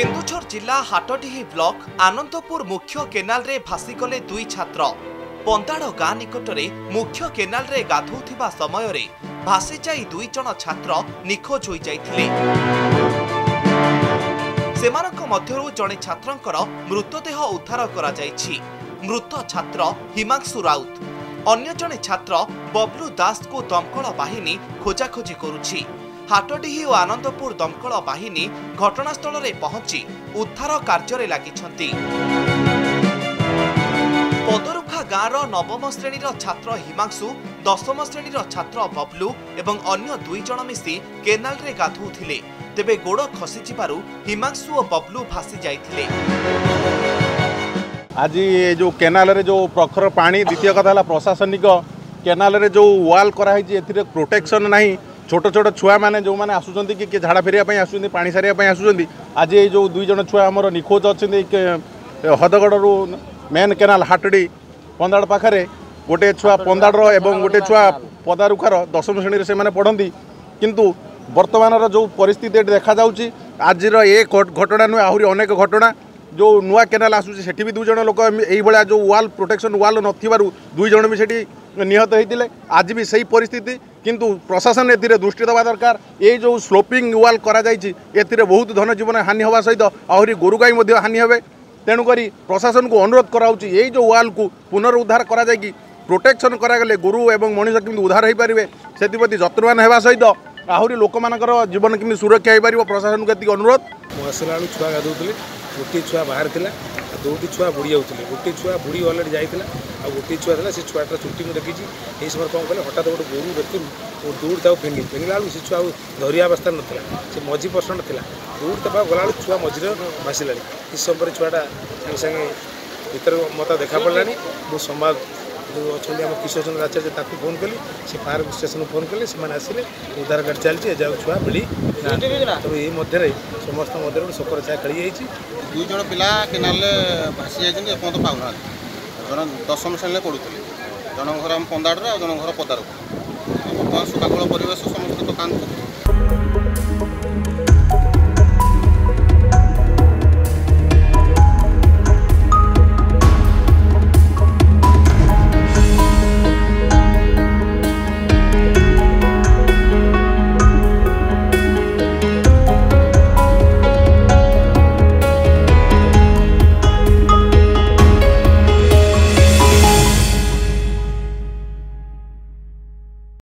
କେନ୍ଦୁଝର ଜିଲ୍ଲା ହାଟଡିହି ବ୍ଲକ ଆନନ୍ଦପୁର ମୁଖ୍ୟ କେନାଲରେ ଭାସିଗଲେ ଦୁଇ ଛାତ୍ର ପନ୍ଦାଳ ଗାଁ ନିକଟରେ ମୁଖ୍ୟ କେନାଲରେ ଗାଧୋଉଥିବା ସମୟରେ ଭାସିଯାଇ ଦୁଇ ଜଣ ଛାତ୍ର ନିଖୋଜ ହୋଇଯାଇଥିଲେ ସେମାନଙ୍କ ମଧ୍ୟରୁ ଜଣେ ଛାତ୍ରଙ୍କର ମୃତଦେହ ଉଦ୍ଧାର କରାଯାଇଛି ମୃତ ଛାତ୍ର ହିମାଂଶୁ ରାଉତ ଅନ୍ୟ ଜଣେ ଛାତ୍ର ବବ୍ଲୁ ଦାସଙ୍କୁ ଦମକଳ ବାହିନୀ ଖୋଜାଖୋଜି କରୁଛି ହାଟଡିହି ଓ ଆନନ୍ଦପୁର ଦମକଳ ବାହିନୀ ଘଟଣାସ୍ଥଳରେ ପହଞ୍ଚି ଉଦ୍ଧାର କାର୍ଯ୍ୟରେ ଲାଗିଛନ୍ତି ପଦରୁଖା ଗାଁର ନବମ ଶ୍ରେଣୀର ଛାତ୍ର ହିମାଂଶୁ ଦଶମ ଶ୍ରେଣୀର ଛାତ୍ର ବବ୍ଲୁ ଏବଂ ଅନ୍ୟ ଦୁଇ ଜଣ ମିଶି କେନାଲରେ ଗାଧୋଉଥିଲେ ତେବେ ଗୋଡ଼ ଖସିଯିବାରୁ ହିମାଂଶୁ ଓ ବବ୍ଲୁ ଭାସି ଯାଇଥିଲେ ଆଜି ଏ ଯେଉଁ କେନାଲରେ ଯେଉଁ ପ୍ରଖର ପାଣି ଦ୍ୱିତୀୟ କଥା ହେଲା ପ୍ରଶାସନିକ କେନାଲରେ ଯେଉଁ ୱାଲ୍ କରାହେଇଛି ଏଥିରେ ପ୍ରୋଟେକ୍ସନ୍ ନାହିଁ ছোট ছোট ছুয়ামানে যেমন আসুচার কি ঝাড়া ফেরিয়া আসুচার পাঁচ সারা আসুচার আজ এই যে দুইজন ছুয়া আমার নিখোঁজ অনেক হদগড়ু মেন কেনাল হাটড়ি পন্দাড় পাখে গোটে ছুয়া পন্দাড়র এবং গোটে ছুয়া পদারুখার দশম শ্রেণীর সে পড়তে কিন্তু বর্তমানর যে পরিস্থিতি এটি দেখা যাচ্ছে আজির এ ঘটনা নুহে আহরি অনেক ঘটনা যে নূয়া কেনাল আসুচি সেটি বি দুইজন লোক এইভাবে যে ওয়াল প্রোটেকশন ওয়াল নথিবার দুইজন বি সেটি নিহত হয়েছিল আজ বি সেই পরিস্থিতি কিন্তু প্রশাসন এতে দৃষ্টি দেওয়া দরকার এই যে স্লোপিং ওয়াল করা যাই এতে বহুত ধনজীবন হানি হওয়া সহ আহরি গরু গাই হানি হবে তেণুকরি প্রশাসনকে অনুরোধ করা হচ্ছে এই যে ওয়ালকু পুনরুদ্ধার করা যাই প্রোটেকশন করাগলে গরু এবং মানুষ কেমি উদ্ধার হয়ে পারে সেপ্রতি যত্নবান হওয়া সহ আহরি লোক জীবন কেমি সুরক্ষা হয়ে পার প্রশাসনকে এত অনুরোধ মু আসলা ছুয়া গাধুলি গোটি ছুয়া বাহার লা ଦୁଇଟି ଛୁଆ ବୁଡ଼ି ଯାଉଥିଲେ ଗୋଟିଏ ଛୁଆ ବୁଡ଼ି ଅଲରେଡ଼ି ଯାଇଥିଲା ଆଉ ଗୋଟିଏ ଛୁଆ ଥିଲା ସେ ଛୁଆଟାର ଚୁଟି ମୁଁ ଦେଖିଛି ଏହି ସମୟରେ କ'ଣ କଲେ ହଠାତ୍ ଗୋଟେ ଗୋରୁ ଦେଖି ଦୌଡ଼ି ତାକୁ ଫିଙ୍ଗି ଫିଙ୍ଗିଲା ବେଳକୁ ସେ ଛୁଆ ଆଉ ଧରିବା ଅବସ୍ଥା ନଥିଲା ସେ ମଝି ପର୍ସେଣ୍ଟ ଥିଲା ଦୌଡ଼ି ଦେବା ଗଲାବେଳକୁ ଛୁଆ ମଝିରେ ଭାସିଲାଣି ଏ ସମୟରେ ଛୁଆଟା ସାଙ୍ଗେ ସାଙ୍ଗେ ଭିତରେ ମୋତେ ଦେଖା ପଡ଼ିଲାଣି ମୁଁ ସମ୍ବାଦ ଯେଉଁ ଅଛନ୍ତି ଆମ କିଶୋରଚନ୍ଦ୍ର ଆଚାର୍ଯ୍ୟ ତାକୁ ଫୋନ୍ କଲି ସେ ଫାୟାର ଷ୍ଟେସନକୁ ଫୋନ୍ କଲେ ସେମାନେ ଆସିଲେ ଉଦ୍ଧାର କାର୍ଡ଼ ଚାଲିଛି ଏଯାଉ ଛୁଆ ପିଢ଼ି ତେଣୁ ଏ ମଧ୍ୟରେ ସମସ୍ତ ମଧ୍ୟରେ ଗୋଟେ ଶୋକର ଛାୟା ଖେଳିଯାଇଛି ଦୁଇ ଜଣ ପିଲା କେନାଲରେ ଭାସି ଯାଇଛନ୍ତି ଏପର୍ଯ୍ୟନ୍ତ ପାଉନାହାନ୍ତି ଜଣେ ଦଶମ ଶ୍ରେଣୀରେ ପଢ଼ୁଥିଲେ ଜଣଙ୍କ ଘର ଆମ ପନ୍ଦାଡ଼ରେ ଆଉ ଜଣଙ୍କ ଘର ପଦାରକୁ